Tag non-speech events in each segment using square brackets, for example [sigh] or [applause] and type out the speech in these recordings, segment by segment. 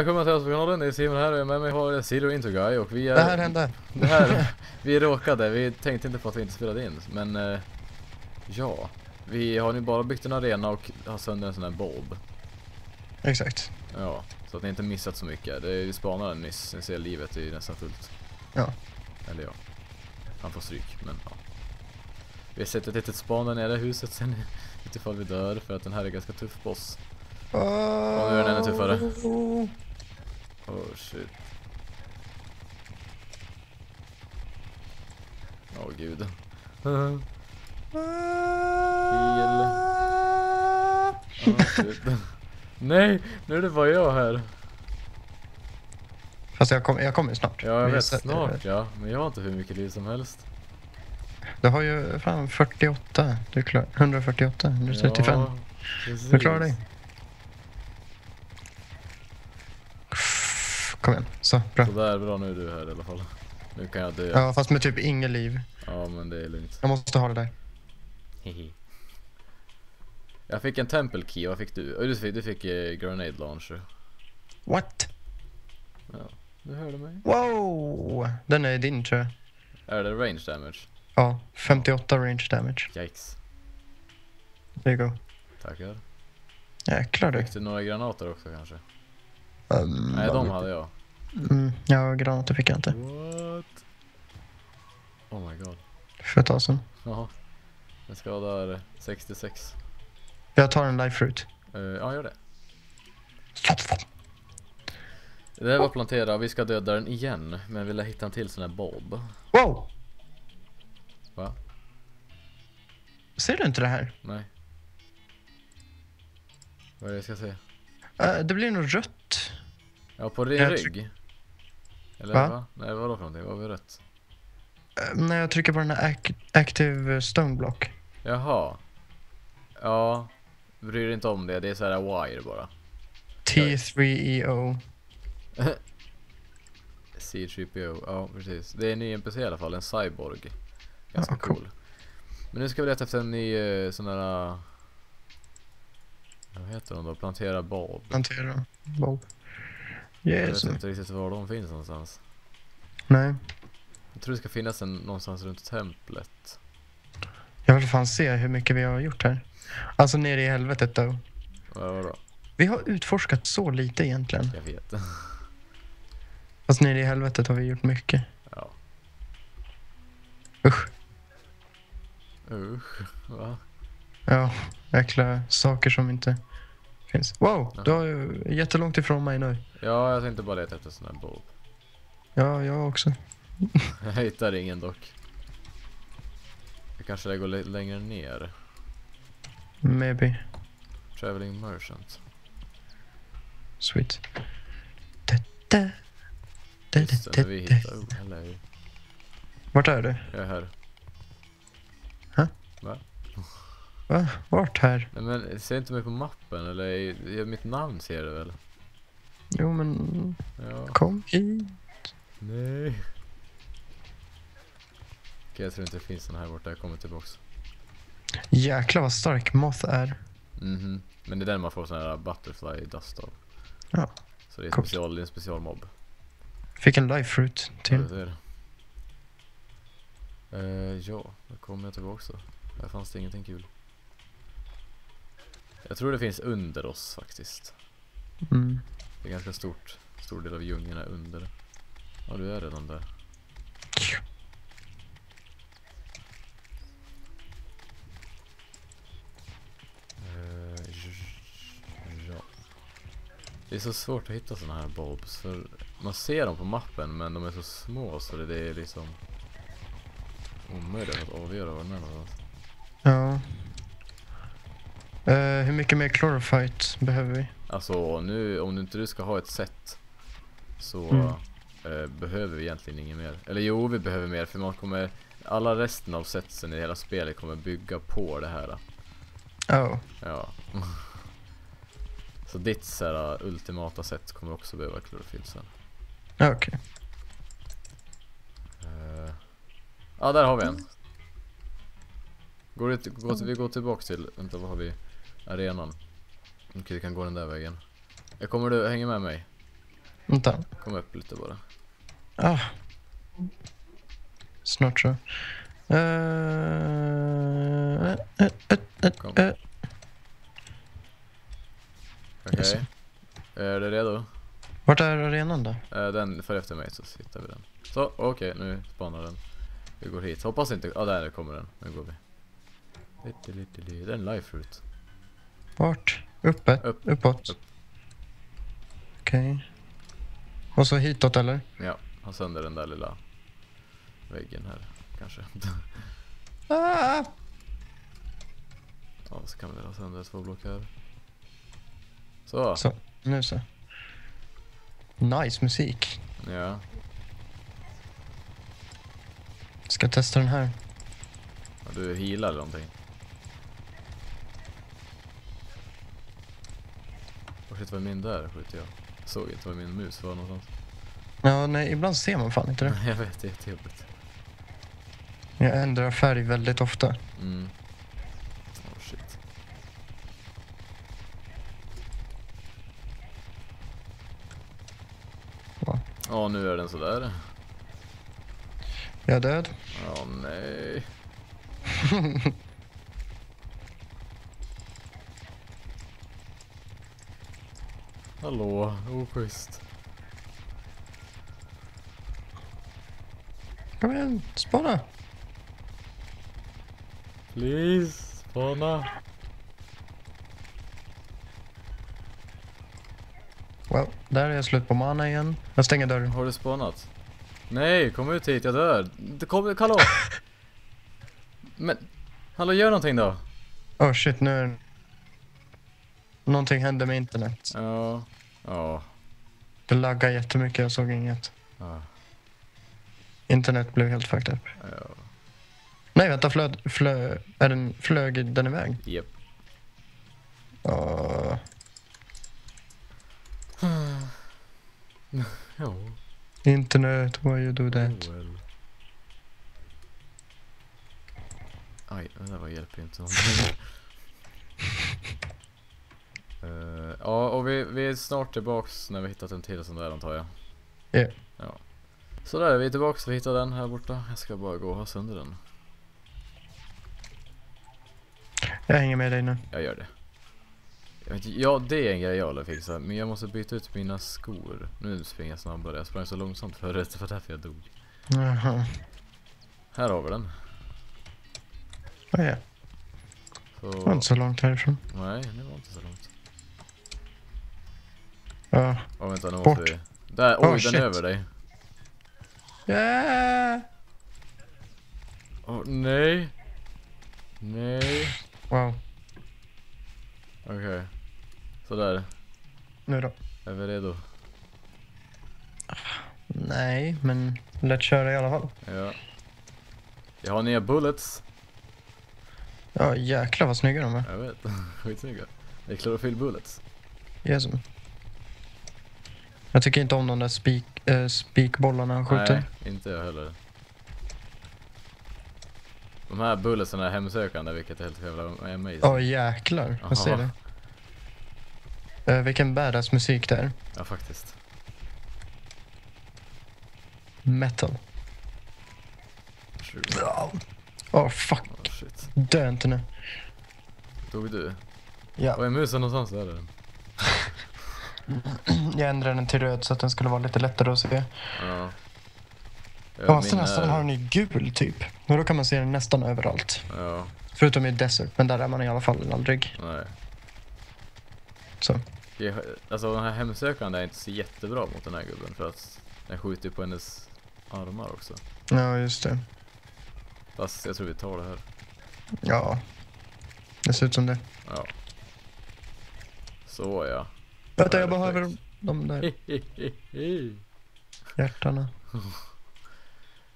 välkomna till oss på kanalen, det är Simon här och med mig har Zero Into Guy och vi är... Det här hände. Det här, vi råkade, vi tänkte inte på att vi inte spelade in, men eh, ja. Vi har nu bara byggt en arena och har sönder en sån här bulb. Exakt. Ja, så att ni inte missat så mycket. Det är ju spanaren nyss, ni ser livet är ju nästan fullt. Ja. Eller ja, han får stryk, men ja. Vi har sett ett litet span där nere i huset sen, [laughs] utifall vi dör, för att den här är ganska tuff boss. nu är den ännu tuffare. Oh shit. Åh oh, gud. Oh, shit. Nej, nu är det bara jag här. Fast jag, kom, jag kommer snart. Ja, jag vet snart ja. Men jag har inte hur mycket liv som helst. Du har ju fan 48. Du klar. 148. 135. Ja, precis. Du klarar dig. Så, bra. Sådär bra, nu är du här i alla fall. Nu kan jag dö. Ja, fast med typ inget liv. Ja, men det är lugnt. Jag måste ha det där. Hehe. Jag fick en temple key, vad fick du? Oh, du fick, du fick eh, grenade launcher. What? Ja, du hörde mig. Wow! Den är din tror jag. Är det range damage? Ja, 58 range damage. Yikes. There you go. Tackar. Jäklar du. Fick du några granater också kanske? Um, Nej, de hade jag. Mm, ja, granater fick jag inte. What? Oh my god. För ett tag sedan. Jaha. Den skadar 66. Jag tar en life fruit. Uh, ja, gör det. Det här var plantera, vi ska döda den igen. Men vill jag hitta en till sån här bob. Wow! Va? Ser du inte det här? Nej. Vad är det jag ska se? Eh, det blir nog rött. Ja, på din Jag rygg? Eller Va? va? Nej, vadå för någonting? Vad var rätt? Eh, när jag trycker på den här ac- active stone block. Jaha. Ja. Bryr dig inte om det, det är så här wire bara. T3EO. [laughs] C3PO, ja precis. Det är en ny NPC i alla fall, en cyborg. Ganska Ja, cool. cool. Men nu ska vi leta efter en ny eh, sån där... eh, Vad heter de då? Plantera bulb. Hantera. Bob. Jag vet inte riktigt var de finns någonstans. Nej. Jag tror det ska finnas en någonstans runt templet. Jag vill fan se hur mycket vi har gjort här. Alltså nere i helvetet då. Vad var då? Vi har utforskat så lite egentligen. Jag vet. [laughs] Fast nere i helvetet har vi gjort mycket. ja. Usch. Usch. Va? Ja, jäkla saker som inte finns. Wow, du är jättelångt ifrån mig nu. Ja, jag tänkte bara leta efter sån här bulb. Ja, jag också. [laughs] Jag hittar ingen dock. Jag kanske det går li- längre ner. Maybe. Traveling merchant. Sweet. Da, da. Just det, vi hittar. Oh, hello. Vart är du? Jag är här. Va? Vart här? Nej men, ser inte mig på mappen eller? är- är mitt namn ser du väl? Jo men, Ja. kom hit. Nej. Okej, jag tror inte det finns den här borta. Jag kommer tillbaks. Jäklar vad stark Moth är. Mhm. Men det är den man får sån här butterfly dust av. Ja. Så det är, special, det är en specialmobb. Fick en life fruit Ja, till. det ser det. Eh, ja, då kommer jag tillbaks då. Här fanns det ingenting kul. Jag tror det finns under oss faktiskt. Mm. Det är ganska stort. Stor del av djungeln är under. Ja, du är redan där. Eh, ja. Det är så svårt att hitta såna här bulbs för man ser dem på mappen men de är så små så det det är liksom omöjligt att avgöra var de är någonstans. Ja. Eh, hur mycket mer chlorophyte behöver vi? Alltså nu, om du inte du ska ha ett set så Mm. eh, behöver vi egentligen inget mer. Eller jo, vi behöver mer för man kommer, alla resten av setsen i hela spelet kommer bygga på det här. Oh. Ja. [laughs] så ditt så här, ultimata set kommer också behöva klorofyll sen. Okej. Eh, ja, där har vi en. Går det, gå, vi går tillbaks till, vänta vad har vi? Arenan. Okej, vi kan gå den där vägen. Jag kommer du hänga med mig? Vänta. Kom upp lite bara. Ah. Snart så. Uh, uh, uh, Kom. Okej. Yes. Är du redo? Vart är arenan då? Eh, den för efter mig så hittar vi den. Så, okej nu spanar den. Vi går hit. Hoppas inte... Ja, där kommer den. Nu går vi. Det är en life route. Vart? Uppe? Upp. Uppåt? Upp. Okej. Och så hitåt eller? Ja, ha sönder den där lilla väggen här kanske. Ah! ja, så kan vi ha sönder två block här. Så, Så, nu så. Nice musik. ja. Ska testa den här. ja. Du healar eller någonting? Shit, vad är min där skjuter jag? Såg inte var min mus var någonstans. Ja, nej, ibland ser man fan inte det. [laughs] Jag vet, det är jättejobbigt. Jag ändrar färg väldigt ofta. Mm. Oh shit. Ja, nu är den sådär. Jag är död. Ja, nej. [laughs] Hallå, oschysst. Kom igen, spana. Please, spana. Well, där är jag slut på mana igen. Jag stänger dörren. Har du spanat? Nej, kom ut hit, jag dör. Det kommer, hallå! [laughs] Men, hallå gör någonting då. Oh shit, nu är Någonting hände med internet. Ja, ja, Det laggade jättemycket, jag såg inget. ja, Internet blev helt fucked up. ja. Nej, vänta, flöd, flö, är den, flög den iväg? Japp. Uh, Ja, internet, why you do that? oh well. Aj, det där var hjälper inte. [laughs] Eh, ja, och vi, vi är snart tillbaks när vi hittat en till sån där antar jag. Ja. Ja. Så där, vi är tillbaks, vi hittade den här borta. Jag ska bara gå och ha sönder den. Jag hänger med dig nu. Jag gör det. Jag vet, ja, det är en grej jag vill fixa, men jag måste byta ut mina skor. Nu springer jag snabbare, jag sprang så långsamt förut, det var därför jag dog. Jaha. Här har vi den. Vad är det? Så... Det var inte så långt härifrån. Nej, det var inte så långt. Ja. Åh vänta, nu Bort. måste vi... Där, oj Oh, den shit. är över dig. Yeah! Åh nej. Nej. Wow. Okej. Sådär, Nu då? är vi redo? Nej, men lätt köra i alla fall. Ja. Jag har nya bullets. Ja, jäklar vad snygga de är. Jag vet, [laughs] skitsnygga. Det är klorofyll bullets. Jesus. Jag tycker inte om de där spik, äh, spikbollarna han skjuter. Nej, inte jag heller. De här bulletsen är hemsökande, vilket är helt jävla amazing. Åh jäklar, jag ser Aha. det. Uh, vilken badass musik det är. Ja, faktiskt. Metal. Åh fuck, Oh, dö inte nu. Dog du? Ja, Var är musen någonstans? Där är den. [clears throat] jag ändrade den till röd så att den skulle vara lite lättare att se. Ja. Ja, Jag måste nästan ha den i gul typ. Och då kan man se den nästan överallt. Ja, Förutom i Desert, men där är man i alla fall aldrig. nej. Så. Jag, alltså den här hemsökande är inte så jättebra mot den här gubben för att den skjuter ju på hennes armar också. Ja, just det. Fast jag tror vi tar det här. Ja. Det ser ut som det. Ja. Så ja. Vänta, jag behöver de där [laughs] hjärtarna.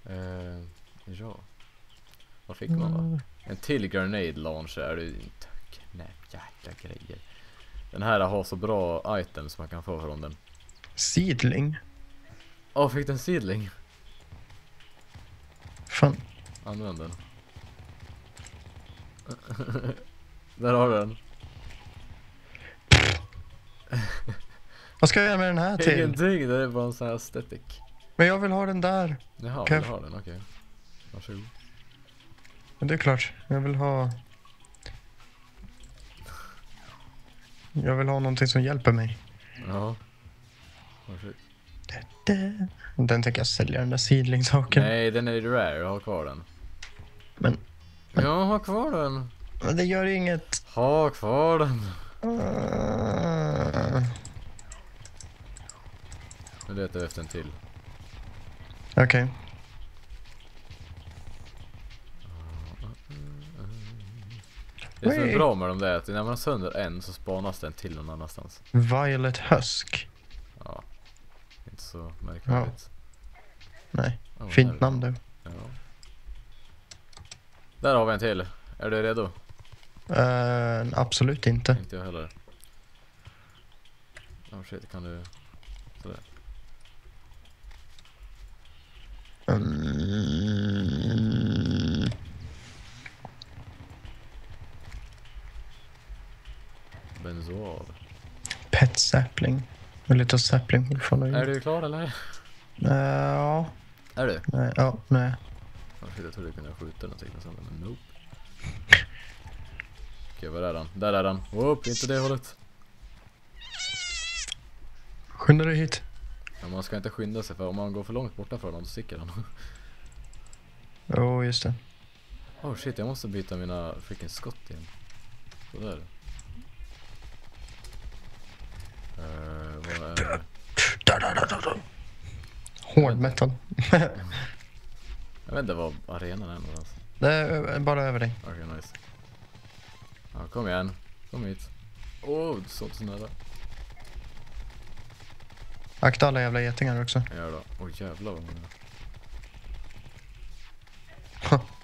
Eh, ja. Vad fick man då? Mm. En till grenade launcher är det inte knä, jäkla grejer. Den här har så bra items man kan få från den. Seedling? Åh, fick den seedling? Fan. Använd den. [laughs] Där har du den. Vad ska jag göra med den här [laughs] till? Ingenting, det är bara en sån här aesthetic. Men jag vill ha den där. Jaha, Kan vill jag du ha den? Okej. Varsågod. Men det är klart, jag vill ha... Jag vill ha någonting som hjälper mig. Ja. Varsågod. Den tänker jag sälja, den där seedling-saken. Nej, den är rare, ha kvar den. Men- Ja, ha kvar den. Men det gör inget. Ha kvar den. Uh, Nu letar vi efter en till. Okej. Det som är bra med dem det är att när man har sönder en så spanas den till någon annanstans. Violet Husk. Ja. Inte så märkvärdigt. Nej, Ja, fint där. namn du. Ja. Där har vi en till. Är du redo? Uh, absolut inte. Inte jag heller. Oh shit, kan du... Sådär. Mm. Pet sapling. A little sapling you. Är du klar eller? Eh, ja. Är du? Nej. Ja, nej. Jag trodde jag kunde skjuta någonting och sånt, men nope. Okej, var är han? Där är han. Whoop, inte det hållet. Skynda dig hit. Ja, man ska inte skynda sig för om man går för långt borta från honom så sticker han. Jo, oh, just det. Oh shit, jag måste byta mina freaking skott igen. Sådär. Uh, vad är det? Hård metal. Jag vet inte var arenan är någonstans. Det är bara över dig. Okej, nice. Ja, kom igen. Kom hit. Åh, oh, så nära. Akta alla jävla getingar också. Gör då. Åh oh, jävlar vad många.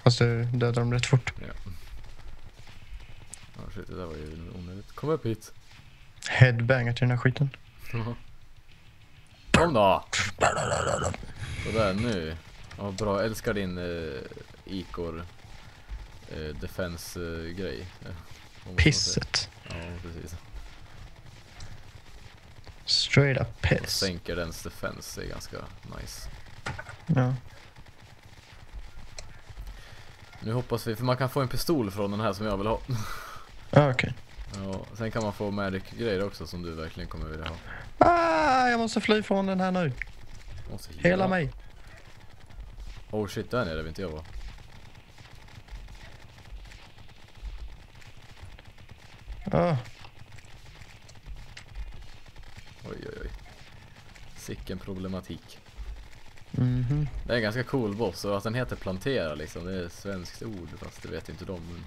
Fast du dödar dem rätt fort. Ja. Oh, shit, det där var ju onödigt. Kom upp hit. Headbangar till den här skiten. Kom då! Sådär nu. Ja, bra. Jag älskar din eh, Ikor eh, defense eh? Pisset. Ja, precis. Straight up Och piss. sänker dens defense är ganska nice. Ja. Nu hoppas vi, för man kan få en pistol från den här som jag vill ha. Ah, Okej. Ja, sen kan man få magic-grejer också som du verkligen kommer vilja ha. Ah, jag måste fly från den här nu. Måste heala. Hela mig. Oh shit, där nere vill inte jag vara. Ah, Oj oj oj. Sicken problematik. mhm. Det är en ganska cool boss och att den heter plantera liksom, det är ett svenskt ord fast det vet inte de. Men...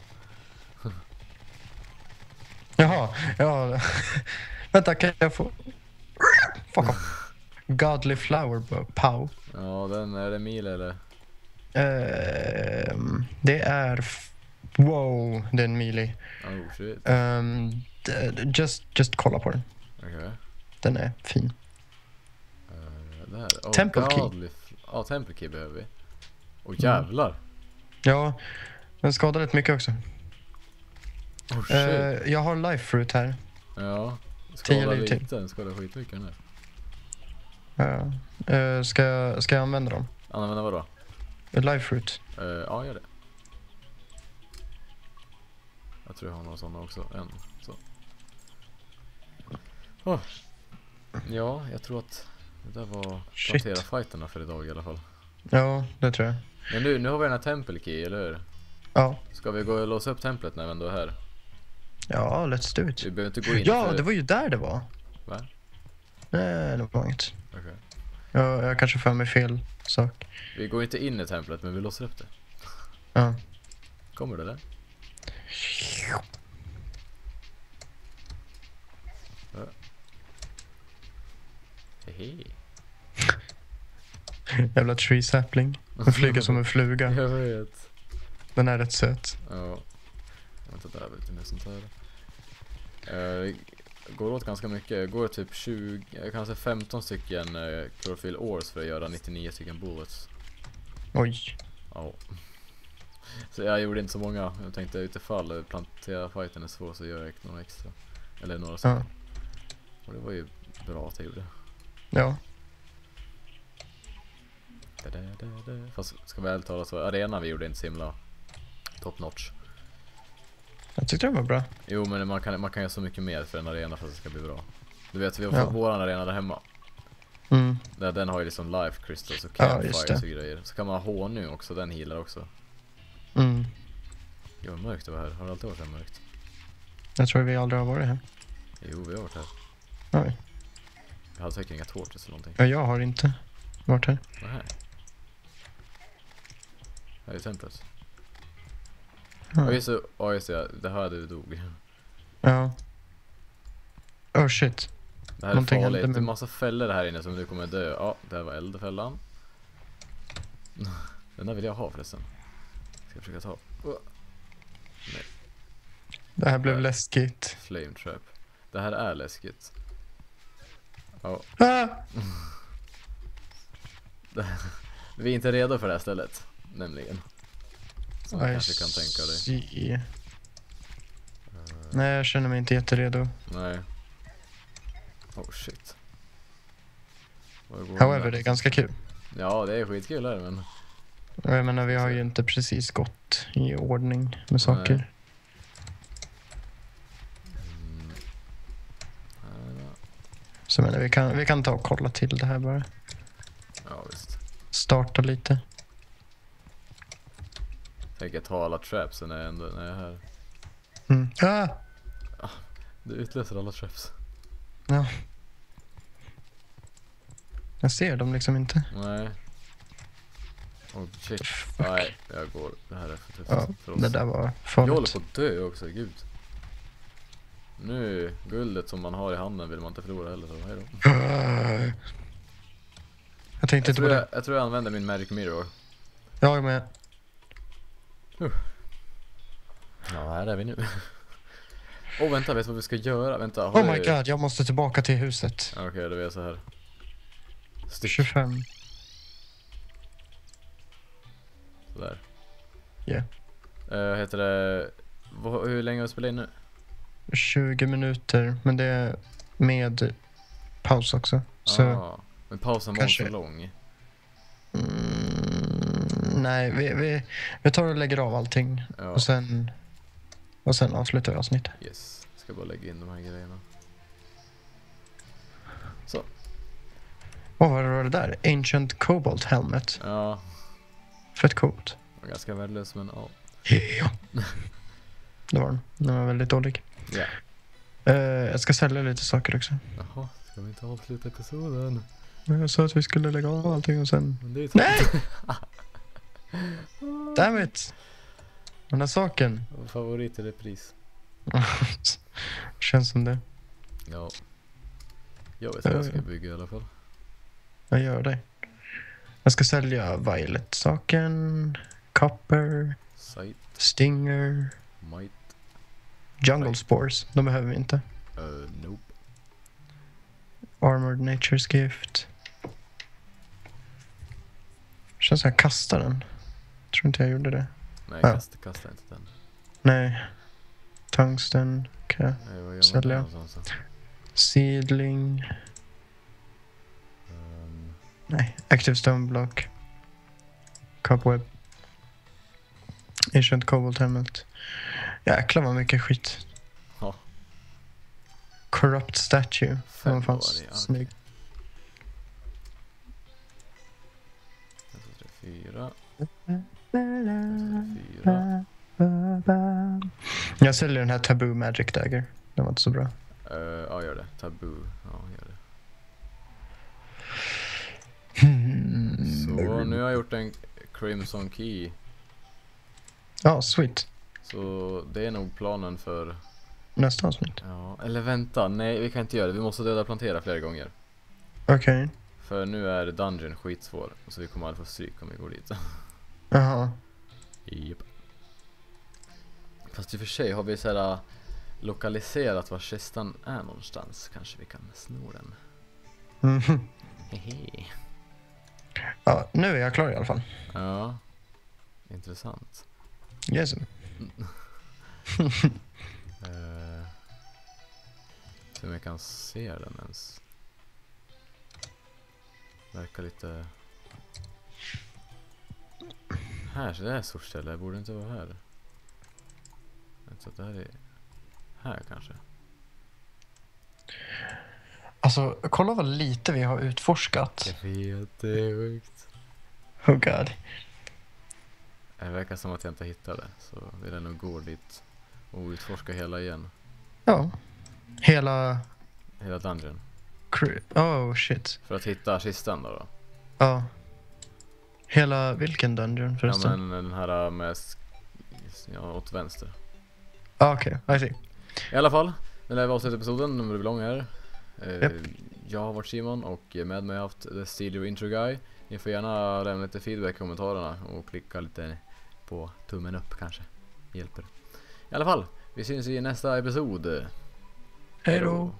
[laughs] Jaha, ja. [laughs] Vänta, kan jag få... Fuck off. Godly flower pow. Ja, den, är det mil eller? Ehm, det är... Wow, det är en mili. Oh shit. D- just, just kolla på den. Okej. Den är fin. Uh, där. Oh, Temple key. Ja, temple key behöver vi. Åh jävlar. Ja, den skadar rätt mycket också. Oh. Eh, jag har life fruit här. ja. Skadar till. lite, den skadar skitmycket den här. Ja. Eh, ska, ska jag använda dem? Använda vadå? Life fruit. Uh, ja, gör det. Jag tror jag har några sådana också. En. Så. Oh. Ja, jag tror att det där var Shit. plantera fighterna för idag i alla fall. Ja, det tror jag. Men nu, nu har vi den här temple key, eller hur? Ja, Ska vi gå och låsa upp templet när vi ändå är här? ja let's do it. Vi behöver inte gå in Ja, för... det var ju där det var. Va? Nej, det var inget. Okej. Jag, jag kanske för mig fel sak. Vi går inte in i templet, men vi låser upp det. Ja. Kommer det där? Ja. Hehe. [laughs] Jävla tree sapling. Den flyger som en fluga. [laughs] Jag vet. Den är rätt söt. Ja. Vänta, där var lite mer sånt här. Uh, går åt ganska mycket. Går typ 20, eh, kanske 15 stycken uh, chlorophyll ores för att göra 99 stycken bullets. Oj. Ja. Så jag gjorde inte så många. Jag tänkte utifall plantera fighten är svår så gör jag några extra. Eller några Ja. stycken. Och det var ju bra att jag gjorde. Ja. Fast ska vi ärligt talat så, arenan vi gjorde inte så himla top notch. Jag tyckte det var bra. Jo men man kan, man kan göra så mycket mer för en arena för att det ska bli bra. Du vet vi har Ja. våran arena där hemma. Mm. Där, den har ju liksom life crystals och Ja, campfires det. och grejer. Så kan man ha honung också, den healar också. Mm. Gud vad mörkt det var här. Har det alltid varit så här mörkt? Jag tror vi aldrig har varit här. Jo vi har varit här. Nej. Jag hade säkert inga torches eller någonting. Ja, jag har inte varit här. Nähä. Här är templet. Ja. Ja just det, ja, just det, det här du dog. ja. Oh shit. Det här är Någonting hände farligt, det är med- massa fällor här inne som du kommer dö. Ja, där var eldfällan. [laughs] Den där vill jag ha förresten. Ska jag försöka ta. Oh, Det här blev läskigt. Flame trap. Det här är läskigt. Ja, Ah! [laughs] vi är inte redo för det här stället. Nämligen. Som du kanske kan tänka dig. see. Nej, jag känner mig inte jätteredo. Nej. Oh shit. However, det är ganska kul. Ja, det är skitkul här men. Jag menar, vi har ju inte precis gått i ordning med saker. Nej. Så menar, vi kan, vi kan ta och kolla till det här bara. Ja visst. Starta lite. Tänker ta alla trapsen när jag ändå när jag är här. Mm. Ah! Du utlöser alla traps. Jag ser dem liksom inte. Nej. Oh shit. Nej, jag går. Det här är för tufft Ja, för oss. det där var Jag håller farligt. på att dö också, gud. Nu, guldet som man har i handen vill man inte förlora heller så hejdå. [laughs] Jag tänkte Jag inte på tror det. jag, jag tror jag använder min magic mirror. Jag med. Ja, här är vi nu. [laughs] Åh oh, vänta, vet du vad vi ska göra? Vänta, Oh my god, jag måste tillbaka till huset. Okej, då är jag så här. Stick, 25. sådär. Yeah. Uh, heter det... Hur länge har vi spelat in nu? 20 minuter, men det är med paus också. Så Ah, men pausen var Kanske- så lång. mm, nej, vi, vi, vi tar och lägger av allting Ja, och sen, och sen avslutar vi avsnittet. yes. Ska bara lägga in de här grejerna. Åh, vad var det där? Ancient Cobalt Helmet. Ja, Fett coolt. var ganska värdelös men ja. Ja. [laughs] Det var den. Den var väldigt dålig. Ja. Eh, jag ska sälja lite saker också. Jaha, ska vi inte avsluta episoden? Jag sa att vi skulle lägga av allting och sen... Men det är ju Nej! [laughs] Damn it! Den här saken. Favorit i repris. [laughs] Känns som det. Ja. Jag vet vad jag ska Eh. bygga i alla fall. Jag gör det. Jag ska sälja Violet-saken, Copper, Sight, Stinger, might, Jungle Spores. De behöver vi inte. uh, nope. Armored Nature's Gift. Känns som jag kastade den. Tror inte jag gjorde det. Nej, Ja. kasta, kasta inte den. Nej. Tungsten. Nej, gör man Sälja. Seedling. Ehm, Nej. Active Stone Block. Cobweb. Ancient Cobalt Helmet. Jäklar vad mycket skit. Ja. Corrupt Statue. Den var ja, snygg. fyra. Fyra. Jag säljer den här Taboo Magic Dagger. Den var inte så bra. Uh, ja, gör det. Tabu. Ja, gör det. Hmm. Så nu har jag gjort en Crimson Key. Ja, sweet. Så det är nog planen för... Nästa avsnitt. Ja, eller vänta. Nej, vi kan inte göra det. Vi måste döda plantera flera gånger. Okej. För nu är Dungeon skitsvår. Så vi kommer aldrig få stryk om vi går dit. [laughs] Jaha. Japp. Fast i och för sig har vi så här äh, lokaliserat var kistan är någonstans. Kanske vi kan sno den. Mhm. [laughs] Hehe. Ja, nu är jag klar i alla fall. Ja. Intressant. Yes. [laughs] Uh, så om jag kan se den ens. Verkar lite... Här, så det är ett stort ställe. Borde inte vara här. Så det här är... Här kanske. Alltså, kolla vad lite vi har utforskat. Jag vet, det är sjukt. Oh god. Det verkar som att jag inte hittade. Så vill jag nog gå dit och utforska hela igen. Ja. Hela... Hela dungeon. Oh shit. För att hitta kistan då. då. Ja. Hela vilken dungeon Ja förresten? men den här med... sk- Ja, åt vänster. Ah, Okej, I see. I alla fall, den här var avsnittepisoden, den blir lång här. Eh, Japp. Jag har varit Simon och med mig har jag haft The Steelio Intro Guy. Ni får gärna lämna lite feedback i kommentarerna och klicka lite på tummen upp kanske. Hjälper. I alla fall, vi syns i nästa episod. Hej då.